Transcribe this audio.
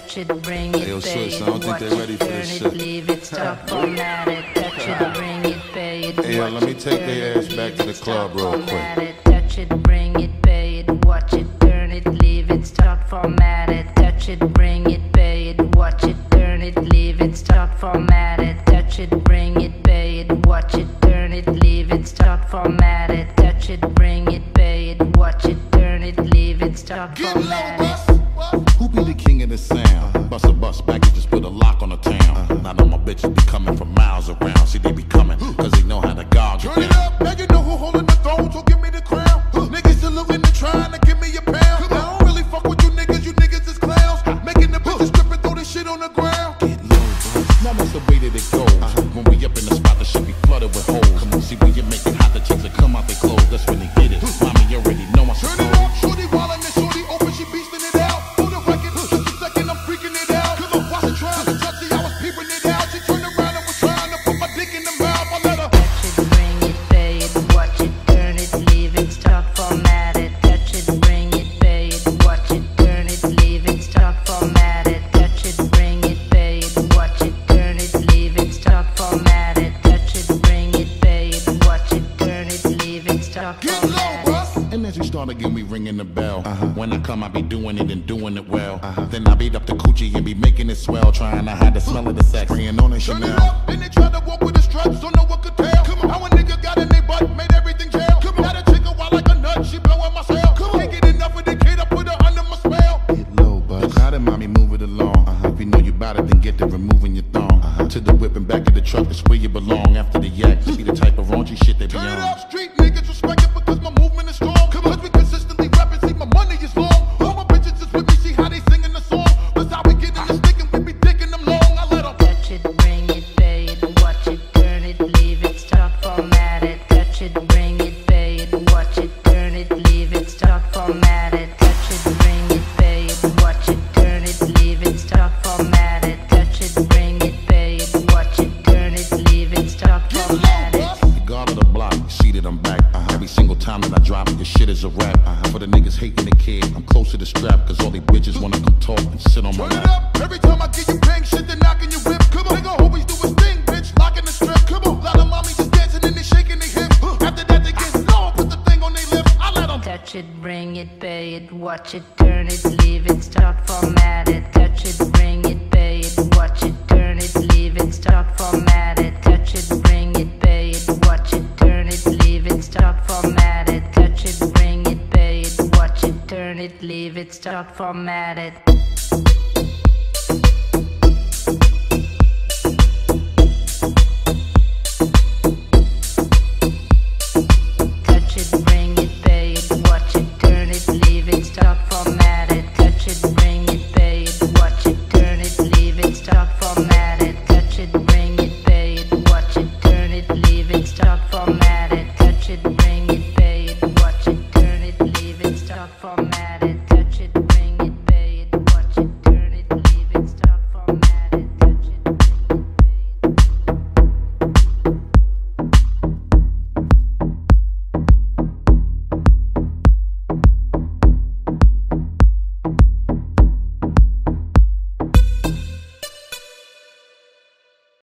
touch it, bring it, Hey, yo, pay sis, it, I don't think watch they it, ready for turn this it, shit. leave it, stop, format it, touch it, bring it, pay it, Hey, yo, watch let me it, take turn their it, ass back leave to the it, club stop, real quick. format it, touch it, bring it, pay it, watch it, turn it, leave it, stop, format it, touch it, bring it, pay it, watch it, turn it, leave it, stop, format it, touch it, bring it, pay it, watch it, turn it, leave it, stop, format it, touch it, bring it, pay it, watch it, turn it, leave it, stop, format it. Put a lock on the town. Not on my bitches start again, we ringing the bell. Uh-huh. When I come, I be doing it and doing it well. Uh-huh. Then I beat up the coochie and be making it swell, trying to hide the smell of the sex. Spraying on it Turn it up, then they try to walk with the straps, don't know what could tell. Come on, how a nigga got in they butt, made everything jail. Come on, got a chick a wild like a nut, she blowing my cell. Come on, can't get enough of the kid, I put her under my spell. Get low, bud. Got it, mommy, move it along. Uh-huh. If you know you bout it, then get to removing your thong. To the whip and back of the truck, that's where you belong. After the yak, see the type of raunchy shit they be Turn it up, street time that I drop it, your shit is a rap. Uh-huh. For the niggas hating the kid, I'm close to the strap, cause all these bitches wanna come talk and sit on my Turn it up, every time I get you bang shit, they knocking your whip. Come on, nigga always do his thing, bitch, locking the strip. Come on, lot of mommies just dancing and they shaking their hips. After that they get low, put the thing on their lips. I let 'em. Touch it, bring it, pay it, watch it, turn it, leave it, stop, format it. Touch it, bring it, pay it, leave it, stop, format it. should